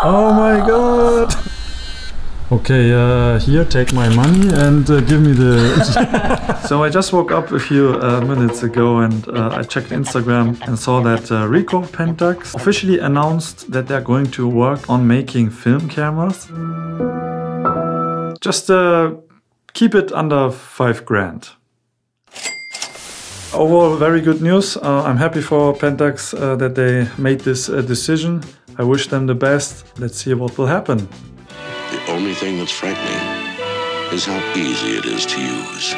Oh my god! Okay, uh, here, take my money and uh, give me the. so I just woke up a few uh, minutes ago and uh, I checked Instagram and saw that uh, Ricoh Pentax officially announced that they're going to work on making film cameras. Just uh, keep it under five grand. Overall, very good news. Uh, I'm happy for Pentax uh, that they made this uh, decision. I wish them the best. Let's see what will happen. The only thing that's frightening is how easy it is to use.